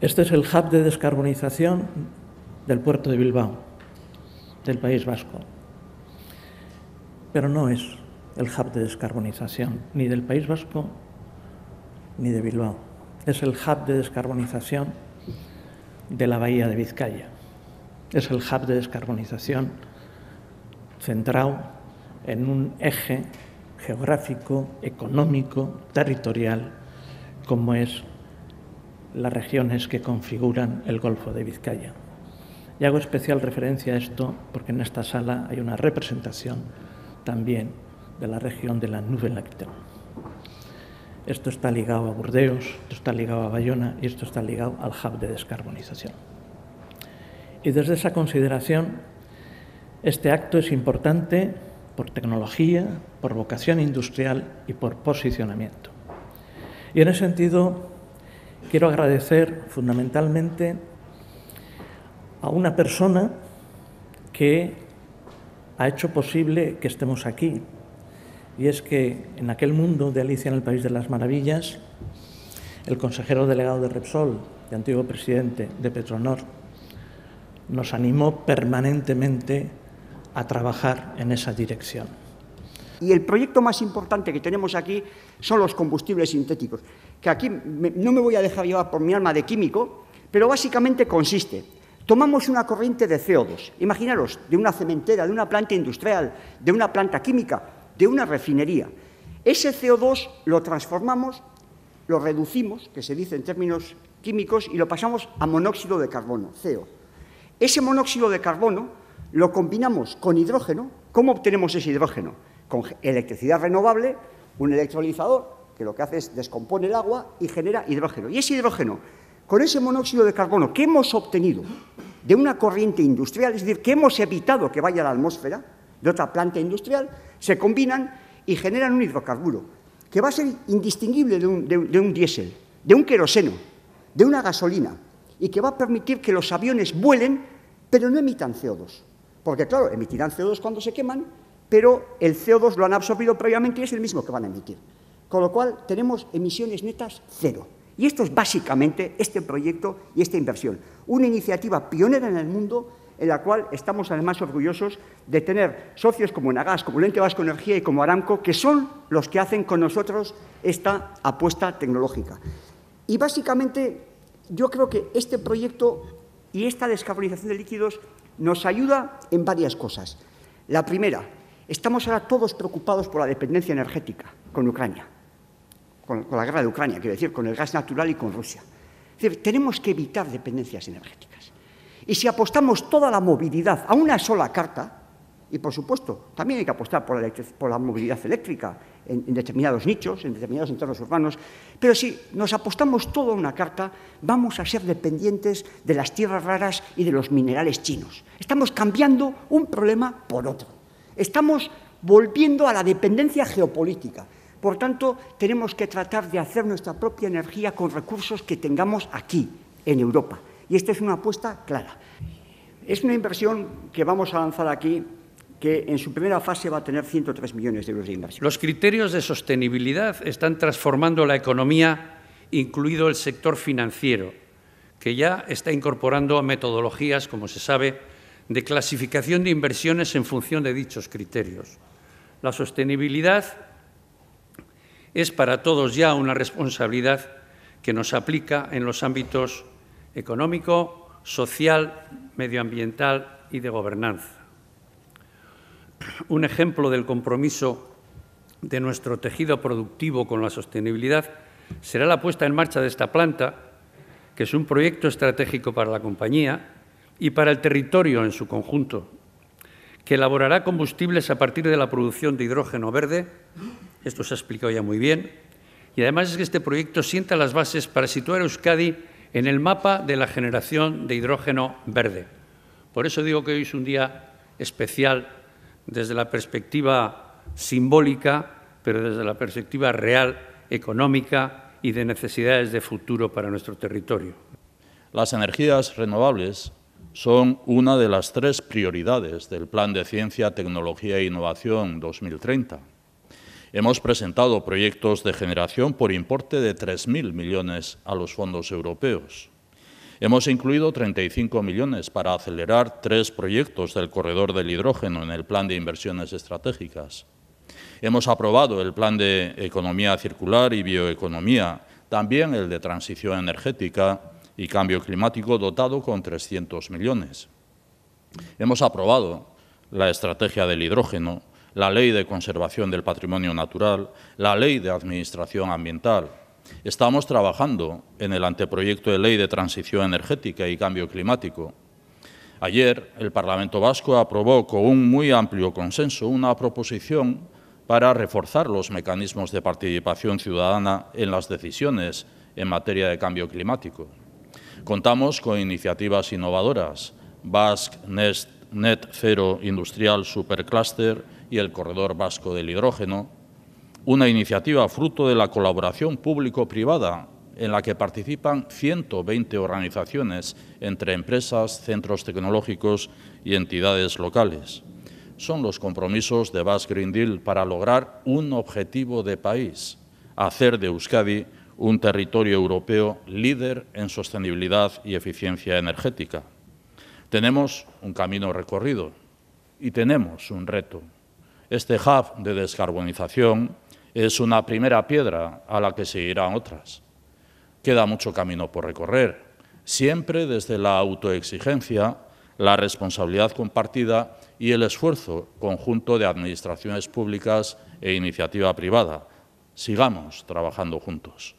Este es el hub de descarbonización del puerto de Bilbao, del País Vasco. Pero no es el hub de descarbonización ni del País Vasco ni de Bilbao. Es el hub de descarbonización de la Bahía de Vizcaya. Es el hub de descarbonización centrado en un eje geográfico, económico, territorial, como es las regiones que configuran el Golfo de Vizcaya. Y hago especial referencia a esto porque en esta sala hay una representación también de la región de la Láctea. Esto está ligado a Burdeos, esto está ligado a Bayona y esto está ligado al hub de descarbonización. Y desde esa consideración, este acto es importante por tecnología, por vocación industrial y por posicionamiento. Y en ese sentido, quiero agradecer fundamentalmente a una persona que ha hecho posible que estemos aquí. Y es que en aquel mundo de Alicia en el País de las Maravillas, el consejero delegado de Repsol y antiguo presidente de Petronor nos animó permanentemente a trabajar en esa dirección. Y el proyecto más importante que tenemos aquí son los combustibles sintéticos, que aquí no me voy a dejar llevar por mi alma de químico, pero básicamente consiste, tomamos una corriente de CO2, imaginaros, de una cementera, de una planta industrial, de una planta química, de una refinería. Ese CO2 lo transformamos, lo reducimos, que se dice en términos químicos, y lo pasamos a monóxido de carbono, CO. Ese monóxido de carbono lo combinamos con hidrógeno. ¿Cómo obtenemos ese hidrógeno? Con electricidad renovable, un electrolizador que lo que hace es descompone el agua y genera hidrógeno. Y ese hidrógeno, con ese monóxido de carbono que hemos obtenido de una corriente industrial, es decir, que hemos evitado que vaya a la atmósfera de otra planta industrial, se combinan y generan un hidrocarburo que va a ser indistinguible de un, de un diésel, de un queroseno, de una gasolina, y que va a permitir que los aviones vuelen, pero no emitan CO2. Porque, claro, emitirán CO2 cuando se queman, pero el CO2 lo han absorbido previamente y es el mismo que van a emitir. Con lo cual, tenemos emisiones netas cero. Y esto es básicamente este proyecto y esta inversión. Una iniciativa pionera en el mundo en la cual estamos además orgullosos de tener socios como Enagas, como Lente Vasco Energía y como Aramco, que son los que hacen con nosotros esta apuesta tecnológica. Y básicamente yo creo que este proyecto y esta descarbonización de líquidos nos ayuda en varias cosas. La primera, estamos ahora todos preocupados por la dependencia energética con Ucrania, con, la guerra de Ucrania, quiero decir, con el gas natural y con Rusia. Es decir, tenemos que evitar dependencias energéticas. Y si apostamos toda la movilidad a una sola carta, y por supuesto, también hay que apostar por la, movilidad eléctrica en, determinados nichos, en determinados entornos urbanos, pero si nos apostamos todo a una carta, vamos a ser dependientes de las tierras raras y de los minerales chinos. Estamos cambiando un problema por otro. Estamos volviendo a la dependencia geopolítica. Por tanto, tenemos que tratar de hacer nuestra propia energía con recursos que tengamos aquí, en Europa. Y esta es una apuesta clara. Es una inversión que vamos a lanzar aquí que en su primera fase va a tener 103 millones de euros de inversión. Los criterios de sostenibilidad están transformando la economía, incluido el sector financiero, que ya está incorporando metodologías, como se sabe, de clasificación de inversiones en función de dichos criterios. La sostenibilidad es para todos ya una responsabilidad que nos aplica en los ámbitos económico, social, medioambiental y de gobernanza un ejemplo del compromiso de nuestro tejido productivo con la sostenibilidad será la puesta en marcha de esta planta, que es un proyecto estratégico para la compañía y para el territorio en su conjunto, que elaborará combustibles a partir de la producción de hidrógeno verde. Esto se ha explicado ya muy bien. Y además es que este proyecto sienta las bases para situar a Euskadi en el mapa de la generación de hidrógeno verde. Por eso digo que hoy es un día especial desde la perspectiva simbólica, pero desde la perspectiva real, económica y de necesidades de futuro para nuestro territorio. Las energías renovables son una de las tres prioridades del Plan de Ciencia, Tecnología e Innovación 2030. Hemos presentado proyectos de generación por importe de 3.000 millones a los fondos europeos. Hemos incluido 35 millones para acelerar tres proyectos del corredor del hidrógeno en el Plan de Inversiones Estratégicas. Hemos aprobado el Plan de Economía Circular y Bioeconomía, también el de Transición Energética y Cambio Climático, dotado con 300 millones. Hemos aprobado la Estrategia del Hidrógeno, la Ley de Conservación del Patrimonio Natural, la Ley de Administración Ambiental, Estamos trabajando en el anteproyecto de ley de transición energética y cambio climático. Ayer el Parlamento Vasco aprobó con un muy amplio consenso una proposición para reforzar los mecanismos de participación ciudadana en las decisiones en materia de cambio climático. Contamos con iniciativas innovadoras, Basque Nest Net Zero Industrial Supercluster y el Corredor Vasco del Hidrógeno, una iniciativa fruto de la colaboración público-privada en la que participan 120 organizaciones entre empresas, centros tecnológicos y entidades locales. Son los compromisos de Basque Green Deal para lograr un objetivo de país, hacer de Euskadi un territorio europeo líder en sostenibilidad y eficiencia energética. Tenemos un camino recorrido y tenemos un reto. Este hub de descarbonización es una primera piedra a la que seguirán otras. Queda mucho camino por recorrer, siempre desde la autoexigencia, la responsabilidad compartida y el esfuerzo conjunto de administraciones públicas e iniciativa privada. Sigamos trabajando juntos.